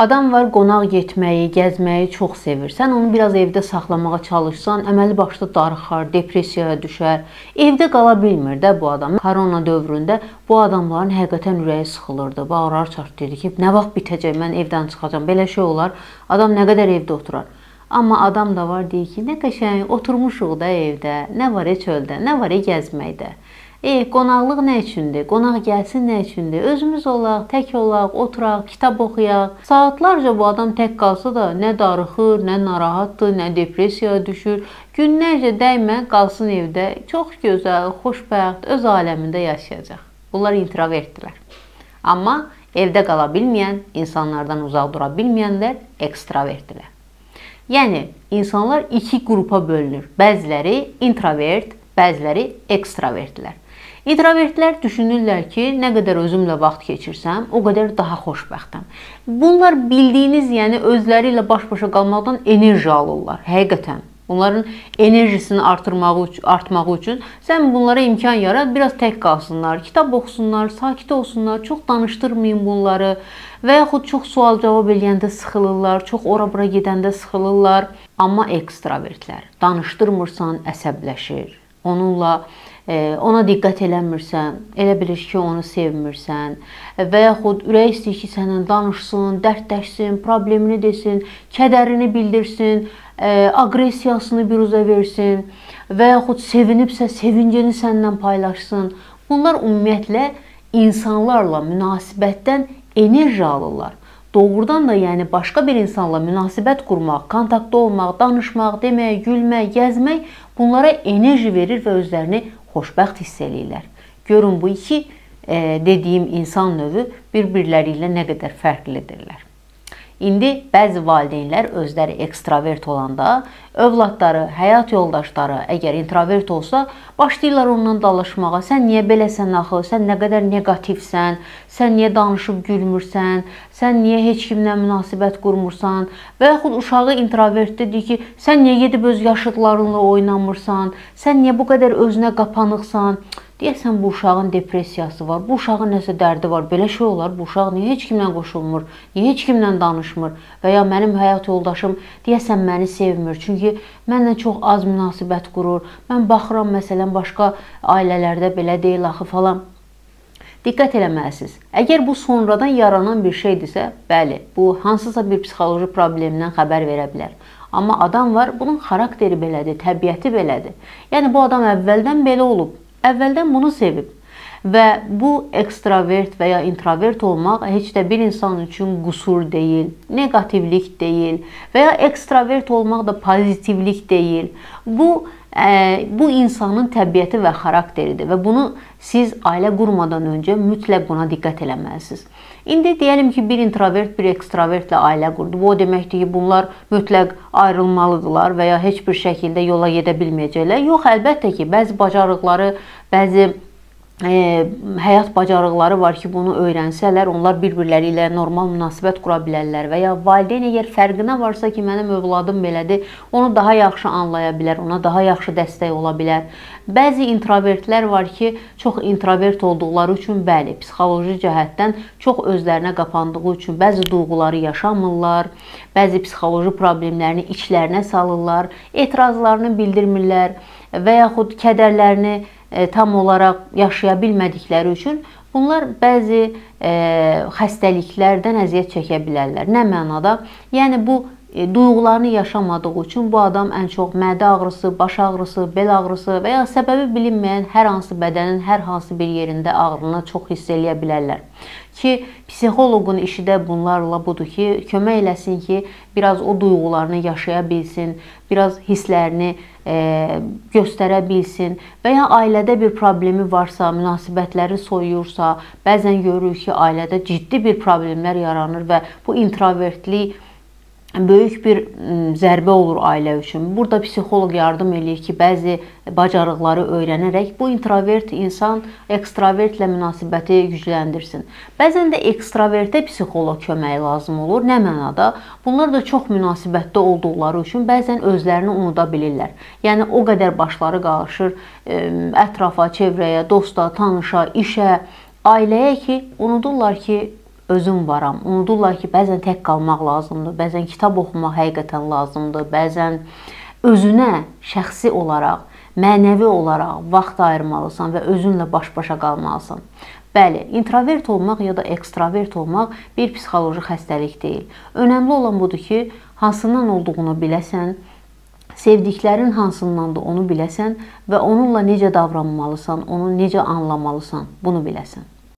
Adam var qonaq getməyi, gəzməyi çox sevir. Sən onu biraz evdə saxlamağa çalışsan, əməli başda darıxar, depressiyaya düşər. Evdə qala bilmir də bu adam. Korona dövründə bu adamların həqiqətən ürəyi sıxılırdı. Bağırar çart dedi ki, nə vaxt bitəcək, mən evdən çıxacağam. Belə şey olar. Adam nə qədər evdə oturar. Amma adam da var deyir ki, nə qəşəng oturmuşuq da evdə. Nə var e çöldə, nə var e gəzməkdə. E, qonaqlıq nə üçündür? Qonaq gəlsin nə üçündür? Özümüz olaq, tək olaq, oturaq, kitab oxuyaq. Saatlarca bu adam tək qalsa da nə darıxır, nə narahatdır, nə depressiyaya düşür. Günlərcə dəymə qalsın evdə. Çox gözəl, xoşbəxt, öz aləmində yaşayacaq. Bunlar introvertdirlər. Amma evdə qala bilməyən, insanlardan uzaq dura bilməyənlər ekstravertdirlər. Yəni insanlar iki qrupa bölünür. Bəziləri introvert, bəziləri ekstravertdirlər. İntrovertlər düşünürlər ki, nə qədər özümlə vaxt keçirsəm, o qədər daha xoşbəxtəm. Bunlar bildiyiniz, yəni özləri ilə baş-başa qalmaqdan enerji alırlar. Həqiqətən. Bunların enerjisini artırmağı artmağı üçün sən bunlara imkan yarat, biraz tək qalsınlar, kitab oxusunlar, sakit olsunlar, çox danışdırmayın bunları və yaxud çox sual-cavab eləyəndə sıxılırlar, çox ora-bura gedəndə sıxılırlar. Amma ekstravertlər danışdırmırsan, əsəbləşir. Onunla ona diqqət eləmirsən, elə bilir ki, onu sevmirsən və yaxud ürək istəyir ki, səndən danışsın, dərdləşsin, problemini desin, kədərini bildirsin, aqressiyasını biruzə versin və yaxud sevinibsə, sevincini səndən paylaşsın. Bunlar ümumiyyətlə insanlarla münasibətdən enerji alırlar. Doğrudan da yəni başqa bir insanla münasibət qurmaq, kontaktda olmaq, danışmaq, demək, gülmək, gəzmək bunlara enerji verir və özlərini xoşbəxt hiss eləyirlər. Görün bu iki e, dediyim insan növü bir-birləri ilə nə qədər fərqlidirlər. İndi bəzi valideynlər özləri ekstravert olanda, övladları, həyat yoldaşları əgər introvert olsa, başlayırlar ondan dalaşmağa. Sən niyə beləsən axı? Sən nə qədər neqativsən? Sən niyə danışıb gülmürsən? Sən niyə heç kimlə münasibət qurmursan? Və yaxud uşağı introvertdir deyir ki, sən niyə gedib öz yaşıdlarınla oynamırsan? Sən niyə bu qədər özünə qapanıqsan? Deyəsən bu uşağın depressiyası var, bu uşağın nəsə dərdi var. Belə şey olar. Bu uşaq niyə heç kimlə qoşulmur? Niyə heç kimlə danışmır? Və ya mənim həyat yoldaşım deyəsən məni sevmir. Çünki mənlə çox az münasibət qurur. Mən baxıram məsələn başqa ailələrdə belə deyil axı falan. Diqqət eləməlisiniz. Əgər bu sonradan yaranan bir şeydirsə, bəli, bu hansısa bir psixoloji problemdən xəbər verə bilər. Amma adam var, bunun xarakteri belədir, təbiəti belədir. Yəni bu adam əvvəldən belə olub əvvəldən bunu sevib və bu ekstravert və ya introvert olmaq heç də bir insan üçün qüsur deyil, neqativlik deyil və ya ekstravert olmaq da pozitivlik deyil. Bu bu insanın təbiəti və xarakteridir və bunu siz ailə qurmadan öncə mütləq buna diqqət eləməlisiniz. İndi deyəlim ki, bir introvert, bir ekstravertlə ailə qurdu. Bu o deməkdir ki, bunlar mütləq ayrılmalıdırlar və ya heç bir şəkildə yola gedə bilməyəcəklər. Yox, əlbəttə ki, bəzi bacarıqları, bəzi e, həyat bacarıqları var ki, bunu öyrənsələr, onlar bir-birləri ilə normal münasibət qura bilərlər və ya valideyn əgər fərqinə varsa ki, mənim övladım belədir, onu daha yaxşı anlaya bilər, ona daha yaxşı dəstək ola bilər. Bəzi introvertlər var ki, çox introvert olduqları üçün bəli, psixoloji cəhətdən çox özlərinə qapandığı üçün bəzi duyğuları yaşamırlar, bəzi psixoloji problemlərini içlərinə salırlar, etirazlarını bildirmirlər və yaxud kədərlərini tam olaraq yaşaya bilmədikləri üçün bunlar bəzi e, xəstəliklərdən əziyyət çəkə bilərlər. Nə mənada? Yəni bu e, duyğularını yaşamadığı üçün bu adam ən çox mədə ağrısı, baş ağrısı, bel ağrısı və ya səbəbi bilinməyən hər hansı bədənin hər hansı bir yerində ağrını çox hiss eləyə bilərlər. Ki psixoloqun işi də bunlarla budur ki, kömək eləsin ki, biraz o duyğularını yaşaya bilsin, biraz hisslərini e, göstərə bilsin və ya ailədə bir problemi varsa, münasibətləri soyuyursa, bəzən görürük ki, ailədə ciddi bir problemlər yaranır və bu introvertlik böyük bir zərbə olur ailə üçün. Burada psixoloq yardım eləyir ki, bəzi bacarıqları öyrənərək bu introvert insan ekstravertlə münasibəti gücləndirsin. Bəzən də ekstravertə psixoloq köməyi lazım olur. Nə mənada? Bunlar da çox münasibətdə olduqları üçün bəzən özlərini unuda bilirlər. Yəni o qədər başları qarışır ətrafa, çevrəyə, dosta, tanışa, işə, ailəyə ki, unudurlar ki, özüm varam. Unudurlar ki, bəzən tək qalmaq lazımdır, bəzən kitab oxumaq həqiqətən lazımdır, bəzən özünə şəxsi olaraq, mənəvi olaraq vaxt ayırmalısan və özünlə baş-başa qalmalısan. Bəli, introvert olmaq ya da ekstravert olmaq bir psixoloji xəstəlik deyil. Önəmli olan budur ki, hansından olduğunu biləsən, sevdiklərin hansındandır onu biləsən və onunla necə davranmalısan, onu necə anlamalısan, bunu biləsən.